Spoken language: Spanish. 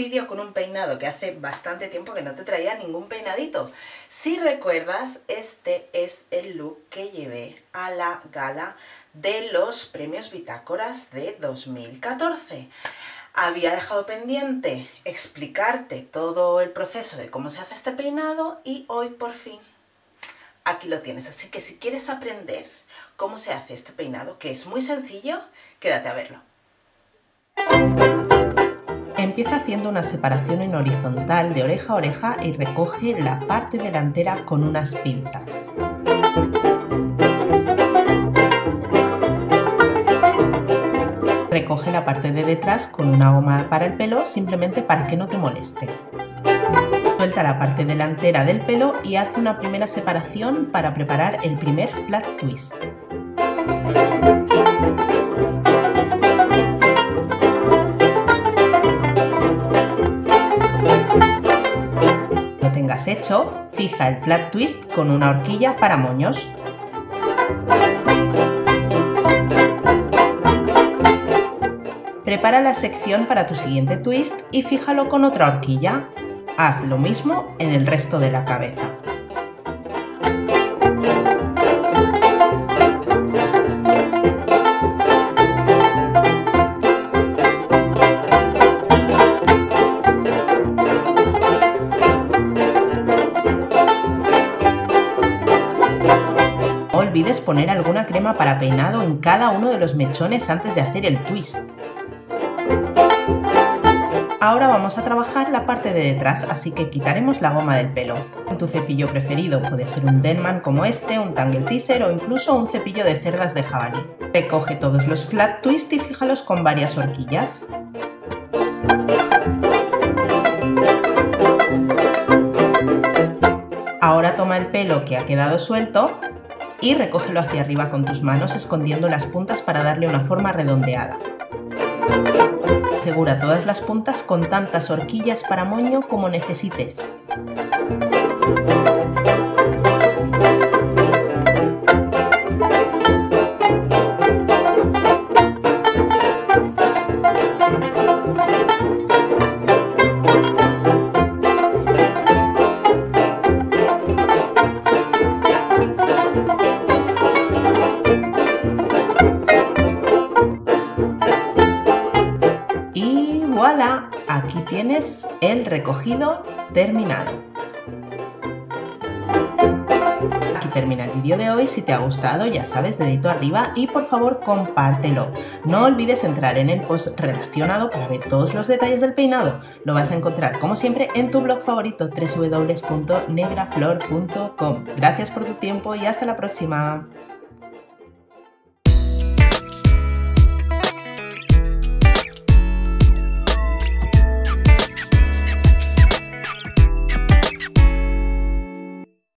vídeo con un peinado que hace bastante tiempo que no te traía ningún peinadito. Si recuerdas, este es el look que llevé a la gala de los premios Bitácoras de 2014. Había dejado pendiente explicarte todo el proceso de cómo se hace este peinado y hoy por fin aquí lo tienes. Así que si quieres aprender cómo se hace este peinado, que es muy sencillo, quédate a verlo. Empieza haciendo una separación en horizontal de oreja a oreja y recoge la parte delantera con unas pinzas. Recoge la parte de detrás con una goma para el pelo simplemente para que no te moleste. Suelta la parte delantera del pelo y haz una primera separación para preparar el primer flat twist. Tengas hecho, fija el flat twist con una horquilla para moños. Prepara la sección para tu siguiente twist y fíjalo con otra horquilla. Haz lo mismo en el resto de la cabeza. Olvides poner alguna crema para peinado en cada uno de los mechones antes de hacer el twist. Ahora vamos a trabajar la parte de detrás, así que quitaremos la goma del pelo. Con tu cepillo preferido puede ser un Denman como este, un Tangle Teaser o incluso un cepillo de cerdas de jabalí. Recoge todos los flat twist y fíjalos con varias horquillas. Ahora toma el pelo que ha quedado suelto y recógelo hacia arriba con tus manos escondiendo las puntas para darle una forma redondeada. Asegura todas las puntas con tantas horquillas para moño como necesites. Aquí tienes el recogido terminado. Aquí termina el vídeo de hoy, si te ha gustado ya sabes, dedito arriba y por favor compártelo. No olvides entrar en el post relacionado para ver todos los detalles del peinado. Lo vas a encontrar como siempre en tu blog favorito www.negraflor.com. Gracias por tu tiempo y hasta la próxima.